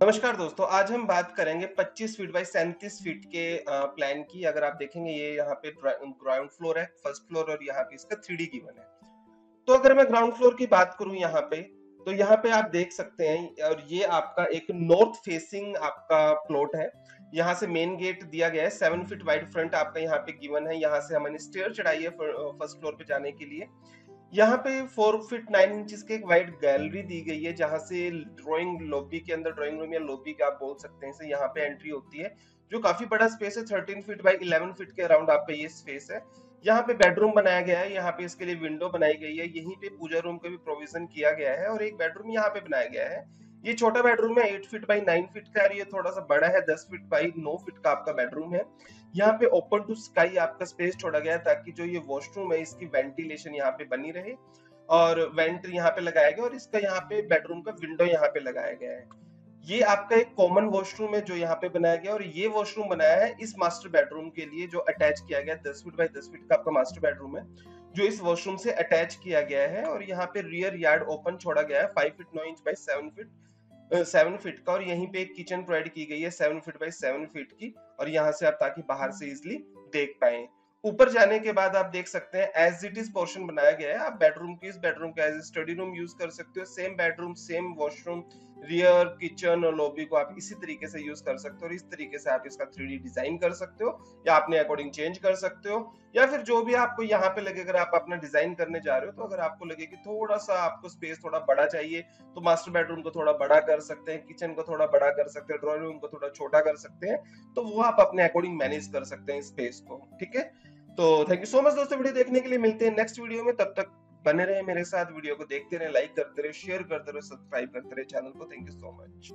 नमस्कार दोस्तों, आज हम बात करेंगे 25 फीट बाई 37 फीट के प्लान की। अगर आप देखेंगे ये यहाँ पे ग्राउंड फ्लोर है, फ़र्स्ट फ्लोर और यहाँ पे इसका 3D गिवन है। तो अगर मैं ग्राउंड फ्लोर की बात करूँ यहाँ पे, तो यहाँ पे आप देख सकते हैं और ये आपका एक नॉर्थ फेसिंग आपका प्लॉट है। यहाँ से मेन गेट दिया गया है, सेवन फीट वाइड फ्रंट आपका यहाँ पे गिवन है। यहाँ से हमने स्टेयर चढ़ाई है फ़र्स्ट फ्लोर पे जाने के लिए। यहाँ पे फोर फिट नाइन इंच के एक वाइड गैलरी दी गई है, जहाँ से ड्राइंग लॉबी के अंदर ड्राइंग रूम या लॉबी का आप बोल सकते हैं यहाँ पे एंट्री होती है, जो काफ़ी बड़ा स्पेस है 13 फीट बाई इलेवन फीट के अराउंड आप पे ये स्पेस है। यहाँ पे बेडरूम बनाया गया है, यहाँ पे इसके लिए विंडो बनाई गई है, यहीं पे पूजा रूम का भी प्रोविज़न किया गया है और एक बेडरूम यहाँ पे बनाया गया है। ये छोटा बेडरूम है eight feet by nine feet का, ये थोड़ा सा बड़ा है 10 फीट बाई 9 फीट का आपका बेडरूम है। यहाँ पे ओपन टू स्काई आपका स्पेस छोड़ा गया ताकि जो ये वॉशरूम है, इसकी वेंटिलेशन यहाँ पे बनी रहे और वेंट यहाँ पे लगाया गया और इसका यहाँ पे बेडरूम का विंडो यहाँ पे लगाया गया है। ये आपका एक कॉमन वॉशरूम है जो यहाँ पे बनाया गया और ये वॉशरूम बनाया है इस मास्टर बेडरूम के लिए जो अटैच किया गया, दस फीट बाई दस फीट का आपका मास्टर बेडरूम है। जो इस वॉशरूम से अटैच किया गया है और यहाँ पे रियर यार्ड ओपन छोड़ा गया है five feet now inch by seven feet seven feet का और यहीं पे एक किचन प्रोवाइड की गई है seven feet by seven feet की और यहाँ से आप ताकि बाहर से इजिली देख पाए। ऊपर जाने के बाद आप देख सकते हैं एज इट इज़ पोर्शन बनाया गया है, आप बेडरूम की इस बेडरूम का एज स्टडी रूम यूज़ कर सकते हो same bedroom same washroom rear kitchen और लॉबी को आप इसी तरीके से यूज़ कर सकते हो और इस तरीके से आप इसका थ्री डिज़ाइन कर सकते हो या अपने अकॉर्डिंग चेंज कर सकते हो। या फिर जो भी आपको यहाँ पे लगे, अगर आप अपना डिज़ाइन करने जा रहे हो तो अगर आपको लगे कि थोड़ा सा आपको स्पेस थोड़ा बड़ा चाहिए तो मास्टर बेडरूम को थोड़ा बड़ा कर सकते हैं किचन को थोड़ा बड़ा कर सकते हैं ड्रॉइंग रूम को थोड़ा छोटा कर सकते हैं तो वो आप अपने अकॉर्डिंग मैनेज कर सकते हैं स्पेस को, ठीक है? तो थैंक यू सो मच दोस्तों वीडियो देखने के लिए, मिलते हैं नेक्स्ट वीडियो में, तब तक बने रहे मेरे साथ, वीडियो को देखते रहे लाइक करते रहे शेयर करते रहे सब्सक्राइब करते रहे चैनल को थैंक यू सो मच